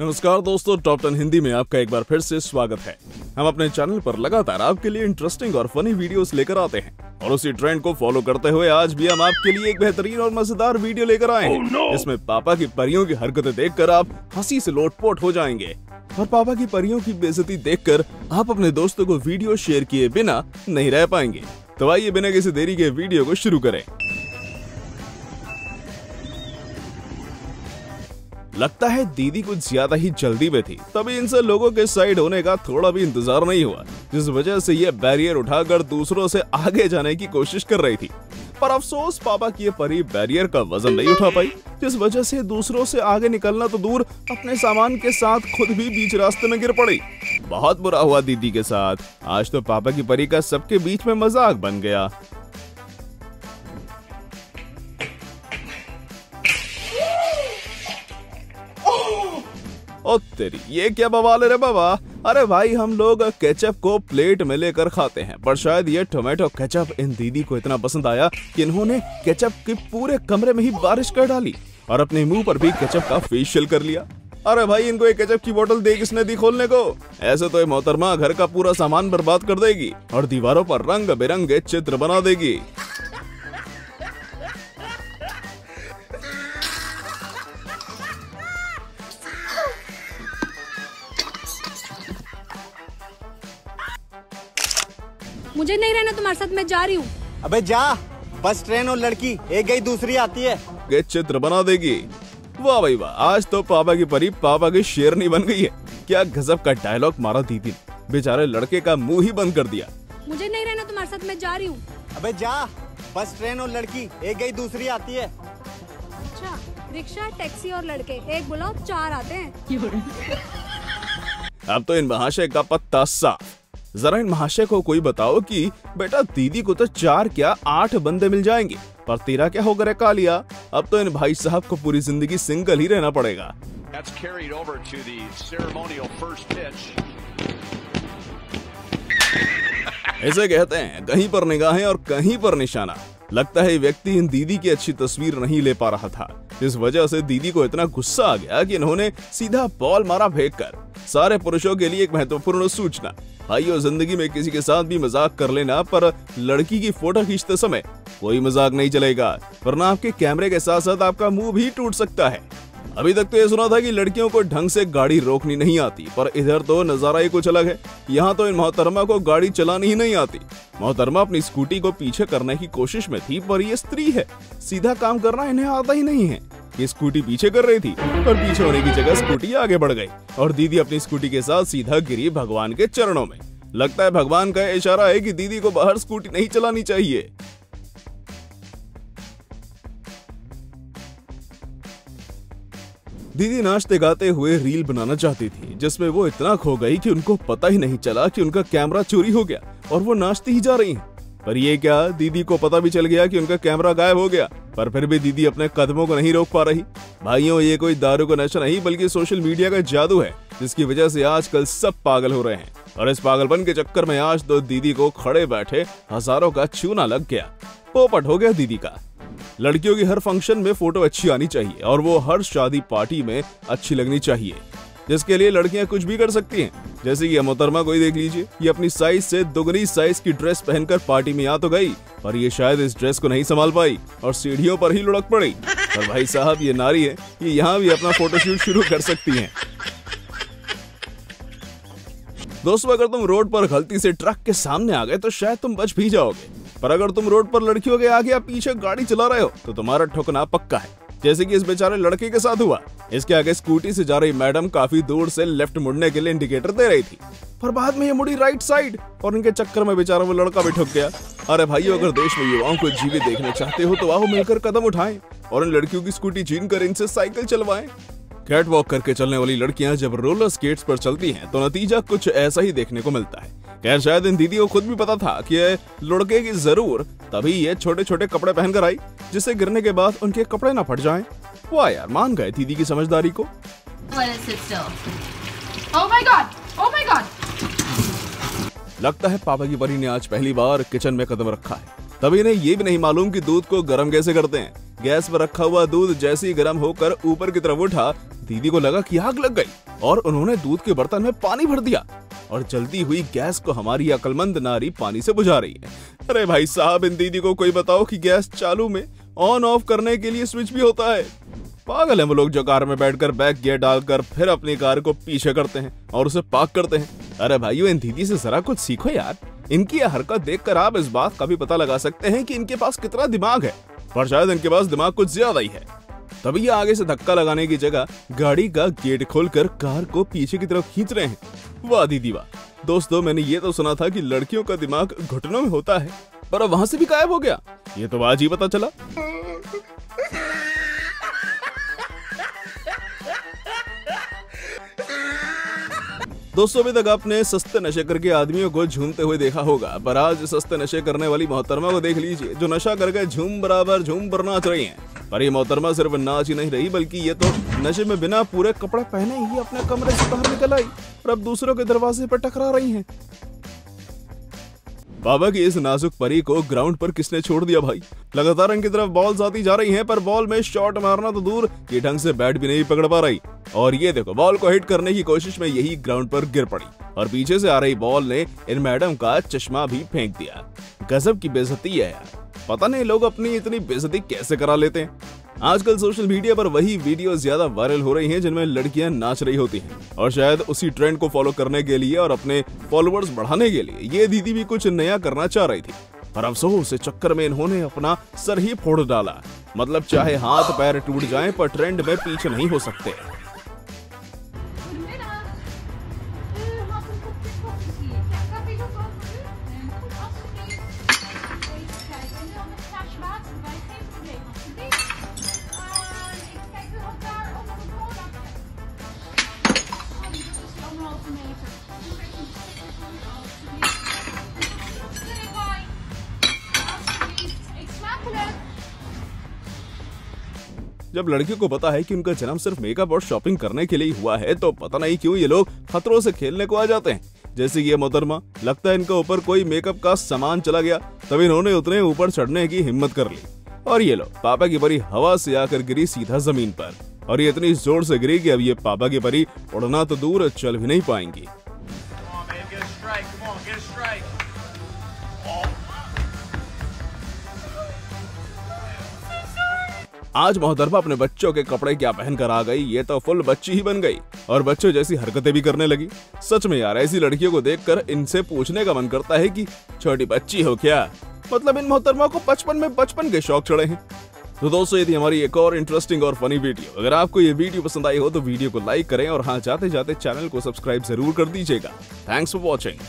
नमस्कार दोस्तों top ten Hindi में आपका एक बार फिर से स्वागत है। हम अपने चैनल पर लगातार आपके लिए इंटरेस्टिंग और फनी वीडियोस लेकर आते हैं। और उसी ट्रेंड को फॉलो करते हुए आज भी हम आपके लिए एक बेहतरीन और मज़ेदार वीडियो लेकर आए हैं Oh, no! इसमें पापा की परियों की हरकतें देखकर आप हँसी से लोटपोट हो जाएँगे। और पापा की परियों की बेइज्जती देखकर आप अपने दोस्तों को वीडियो शेयर किए बिना नहीं रह पाएँगे। तो आइए बिना किसी देरी के वीडियो को शुरू करें। लगता है दीदी कुछ ज़्यादा ही जल्दी में थी। तभी इनसे लोगों के साइड होने का थोड़ा भी इंतज़ार नहीं हुआ, जिस वजह से ये बैरियर उठाकर दूसरों से आगे जाने की कोशिश कर रही थी। पर अफसोस पापा की ये परी बैरियर का वज़न नहीं उठा पाई, जिस वजह से दूसरों से आगे निकलना तो दूर अपने सामान के साथ खुद भी बीच रास्ते में गिर पड़ी। बहुत बुरा हुआ दीदी के साथ। आज तो पापा की परी का सबके बीच में मज़ाक बन गया। ओ तेरी, ये क्या बवाल है रे बाबा? अरे भाई, हम लोग केचप को प्लेट में लेकर खाते हैं, पर शायद ये टोमेटो केचप इन दीदी को इतना पसंद आया कि इन्होंने केचप के पूरे कमरे में ही बारिश कर डाली और अपने मुँह पर भी केचप का फेशियल कर लिया। अरे भाई, इनको एक केचप की बोतल दे किसने दी खोलने को? ऐसे तो ये मोहतरमा घर का पूरा सामान बर्बाद कर देगी और दीवारों पर रंग बिरंगे चित्र बना देगी। मुझे नहीं रहना तुम्हारे साथ मैं जा रही हूँ। अबे जा बस ट्रेन और लड़की एक गई दूसरी आती है। के चित्र बना देगी। वाह भाई वाह आज तो पापा की परी पापा की शेरनी बन गई है। क्या गजब का डायलॉग मारा दीदी ने। बेचारे लड़के का मुँह ही बंद कर दिया। मुझे नहीं रहना तुम्हारे साथ मैं जा रही हूँ। अबे जा बस ट्रेन और लड़की एक गई दूसरी आती है। अच्छा रिक्शा टैक्सी और लड़के एक बुलाओ चार आते हैं। अब तो इन महाशय का पत्ता साफ़। जरा इन महाशय को कोई बताओ कि बेटा दीदी को तो चार क्या आठ बंदे मिल जाएँगे पर तेरा क्या होगा कालिया? अब तो इन भाई साहब को पूरी ज़िंदगी सिंगल ही रहना पड़ेगा. ऐसे कहते हैं कहीं पर निगाहें और कहीं पर निशाना। लगता है व्यक्ति इन दीदी की अच्छी तस्वीर नहीं ले पा रहा था। इस वजह से दीदी को इतना गुस्सा आ गया कि इन्होंने सीधा बॉल मारा फेंक कर सारे पुरुषों के लिए एक महत्वपूर्ण सूचना। भाइयों ज़िंदगी में किसी के साथ भी मज़ाक कर लेना, पर लड़की की फ़ोटो खींचते समय कोई मज़ाक नहीं चलेगा, वरना आपके कैमरे के साथ साथ आपका मुँह भी टूट सकता है। अभी तक तो ये सुना था कि लड़कियों को ढंग से गाड़ी रोकनी नहीं आती, पर इधर तो नज़ारा ही कुछ अलग है। यहाँ तो इन मोहतरमा को गाड़ी चलानी ही नहीं आती। मोहतरमा अपनी स्कूटी को पीछे करने की कोशिश में थी, पर ये स्त्री है। सीधा काम करना इन्हें आता ही नहीं है। ये स्कूटी पीछे कर रही थी, पर पीछे होने की जगह स्कूटी आगे बढ़ गई और दीदी अपनी स्कूटी के साथ सीधा गिरी भगवान के चरणों में लगता है भगवान का इशारा है कि दीदी को बाहर स्कूटी नहीं चलानी चाहिए दीदी नाचते गाते हुए रील बनाना चाहती थी, जिसमें वो इतना खो गई कि उनको पता ही नहीं चला कि उनका कैमरा चोरी हो गया और वो नाचती ही जा रही हैं। पर ये क्या? दीदी को पता भी चल गया कि उनका कैमरा गायब हो गया, पर फिर भी दीदी अपने कदमों को नहीं रोक पा रही। भाइयों, ये कोई दारू का नशा नहीं, बल्कि सोशल मीडिया का जादू है, जिसकी वजह से आजकल सब पागल हो रहे हैं। और इस पागलपन के चक्कर में आज तो दीदी को खड़े बैठे हज़ारों का चूना लग गया। पोपट हो गया दीदी का। लड़कियों की हर फ़ंक्शन में फ़ोटो अच्छी आनी चाहिए, और वो हर शादी पार्टी में अच्छी लगनी चाहिए। जिसके लिए लड़कियाँ कुछ भी कर सकती हैं। जैसे कि मोहतरमा को ही देख लीजिए, ये अपनी साइज़ से दुगनी साइज़ की ड्रेस पहनकर पार्टी में आ तो गई, पर ये शायद इस ड्रेस को नहीं संभाल पाई और सीढ़ियों पर ही लुढ़क पड़ी। और भाई साहब, ये नारी है ये यहाँ भी अपना फोटोशूट शुरू कर सकती है। दोस्तों, अगर तुम रोड पर गलती से ट्रक के सामने आ गए तो शायद तुम बच भी जाओगे। पर अगर तुम रोड पर लड़कियों के आगे या पीछे गाड़ी चला रहे हो तो तुम्हारा ठोकना पक्का है। जैसे कि इस बेचारे लड़के के साथ हुआ। इसके आगे स्कूटी से जा रही मैडम काफ़ी दूर से लेफ़्ट मुड़ने के लिए इंडिकेटर दे रही थी। पर बाद में ये मुड़ी राइट साइड और उनके चक्कर में बेचारा वो लड़का भी ठुक गया। अरे भाइयों, अगर देश में युवाओं को जीवित देखना चाहते हो तो आओ मिलकर कदम उठाएँ, और इन लड़कियों की स्कूटी छीन कर इनसे साइकिल चलवाएँ। कैट वॉक करके चलने वाली लड़कियाँ जब रोलर स्केट्स पर चलती हैं तो नतीजा कुछ ऐसा ही देखने को मिलता है खैर शायद इन दीदी को खुद भी पता था कि ये लुड़के की ज़रूर तभी ये छोटे छोटे कपड़े पहनकर आई जिससे गिरने के बाद उनके कपड़े ना फट जाएँ। वाह यार मान गए दीदी की समझदारी को. Oh god! Oh लगता है पापा की परी ने आज पहली बार किचन में कदम रखा है तभी इन्हें ये भी नहीं मालूम कि दूध को गर्म कैसे करते हैं गैस पर रखा हुआ दूध जैसे ही गर्म होकर ऊपर की तरफ़ उठा, दीदी को लगा कि आग लग गई और उन्होंने दूध के बर्तन में पानी भर दिया और जल्दी हुई गैस को हमारी अकलमंद नारी पानी से बुझा रही है। अरे भाई साहब, इन दीदी को कोई बताओ कि गैस चालू में ऑन ऑफ़ करने के लिए स्विच भी होता है। पागल है वो लोग जो कार में बैठकर बैक गियर डालकर फिर अपनी कार को पीछे करते हैं और उसे पार्क करते हैं। अरे भाइयों, इन दीदी से जरा कुछ सीखो यार। इनकी यह हरकत देखकर आप इस बात का भी पता लगा सकते हैं कि इनके पास कितना दिमाग है। पर शायद इनके पास दिमाग कुछ ज़्यादा ही है। तभी ये आगे से धक्का लगाने की जगह गाड़ी का गेट खोलकर कार को पीछे की तरफ़ खींच रहे हैं। वादी दीवा दोस्तों, मैंने ये तो सुना था कि लड़कियों का दिमाग घुटनों में होता है, पर अब वहाँ से भी गायब हो गया। ये तो आज ही पता चला। दोस्तों, अभी तक आपने सस्ते नशे करके आदमियों को झूमते हुए देखा होगा, पर आज सस्ते नशे करने वाली मोहतरमा को देख लीजिए, जो नशा करके झूम बराबर, झूम पर नाच रही हैं। पर ये मोहतरमा सिर्फ़ नाच ही नहीं रही, बल्कि ये तो नशे में बिना पूरे कपड़े पहने ही अपने कमरे से बाहर निकल आई, और अब दूसरों के दरवाजे पर टकरा रही हैं। बाबा की इस नाजुक परी को ग्राउंड पर किसने छोड़ दिया भाई? लगातार इनकी तरफ़ बॉल्स आती जा रही हैं, पर बॉल में शॉट मारना तो दूर ये ढंग से बैट भी नहीं पकड़ पा रही। और ये देखो बॉल को हिट करने की कोशिश में यही ग्राउंड पर गिर पड़ी। और पीछे से आ रही बॉल ने इन मैडम का चश्मा भी फेंक दिया। गजब की बेजती है यार। पता नहीं लोग अपनी इतनी बेजती कैसे करा लेते हैं। आजकल सोशल मीडिया पर वही वीडियो ज़्यादा वायरल हो रही हैं जिनमें लड़कियाँ नाच रही होती हैं। और शायद उसी ट्रेंड को फॉलो करने के लिए और अपने फॉलोअर्स बढ़ाने के लिए। ये दीदी भी कुछ नया करना चाह रही थी। पर अफसोस चक्कर में इन्होंने अपना सर ही फोड़ डाला। मतलब चाहे हाथ पैर टूट जाए, पर ट्रेंड में पीछे नहीं हो सकते। जब लड़कियों को पता है कि उनका जन्म सिर्फ़ मेकअप और शॉपिंग करने के लिए हुआ है तो पता नहीं क्यों ये लोग खतरों से खेलने को आ जाते हैं। जैसे ये मोहतरमा, लगता है इनके ऊपर कोई मेकअप का सामान चला गया, तब इन्होंने उतने ऊपर चढ़ने की हिम्मत कर ली। और ये लो पापा की परी हवा से आकर गिरी सीधा ज़मीन पर। और ये इतनी ज़ोर से गिरी कि अब ये पापा की परी उड़ना तो दूर चल भी नहीं पाएँगी। आज मोहतरमा अपने बच्चों के कपड़े क्या पहन कर आ गई? ये तो फुल बच्ची ही बन गई। और बच्चों जैसी हरकतें भी करने लगी। सच में यार, ऐसी लड़कियों को देखकर इनसे पूछने का मन करता है कि छोटी बच्ची हो क्या? मतलब इन मोहतरमा को बचपन में बचपन के शौक चढ़े हैं। तो दोस्तों यदि हमारी एक और इंटरेस्टिंग और फनी वीडियो अगर आपको ये वीडियो पसंद आई हो तो वीडियो को लाइक करें और हाँ जाते जाते चैनल को सब्सक्राइब ज़रूर कर दीजिएगा। Thanks for watching